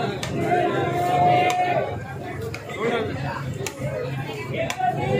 Thank you.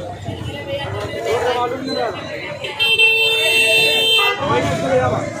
这样吧。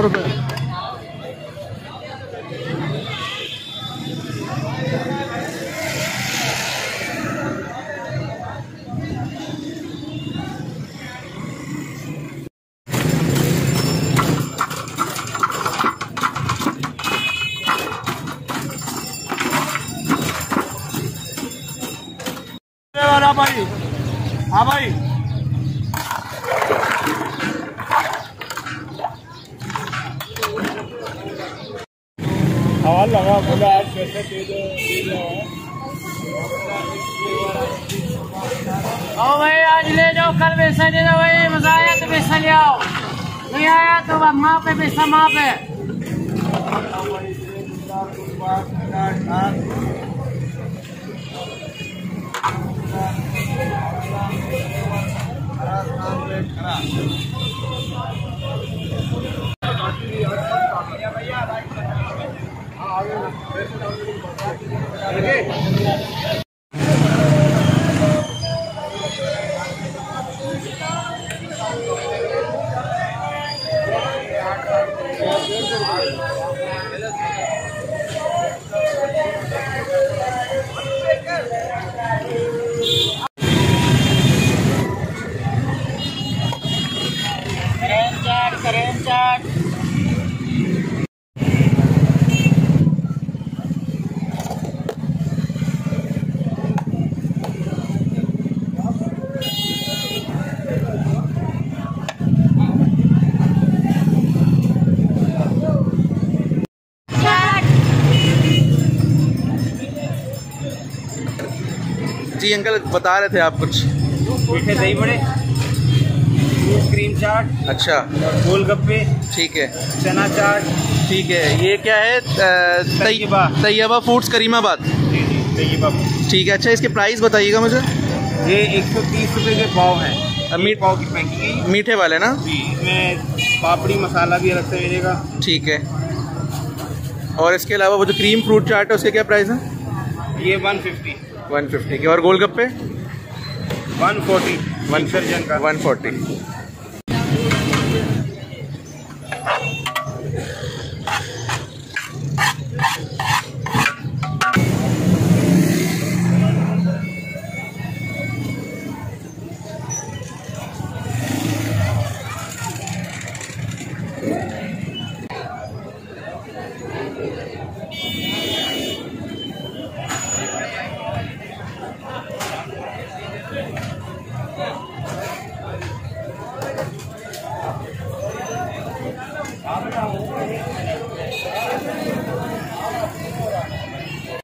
रुपये हाँ भाई। सवाल लगा बोला आज दे दो आओ भाई आज ले जाओ कल पैसा दे दो भाई मज़ा आया तो पैसा ले आओ। नहीं आया तो वहाँ पे पैसा वहाँ पे। करें चाट जी अंकल बता रहे थे आप कुछ? मीठे दही बड़े। क्रीम चाट अच्छा। गोलगप्पे ठीक है। चना चाट। ठीक है ये क्या है? तैयबा। तैयबा फूड्स करीमाबाद। बाबू ठीक है अच्छा इसके प्राइस बताइएगा मुझे। ये एक सौ तीस रुपये के पाव हैं। मीट पाव की पैकिंग है मीठे वाले ना? जी इसमें पापड़ी मसाला भी अलग से मिलेगा। ठीक है। और इसके अलावा वो जो क्रीम फ्रूट चाट है उसके क्या प्राइस है? ये वन फिफ्टी वन फिफ्टी के। और गोलगप्पे? वन फोर्टी वन का। One forty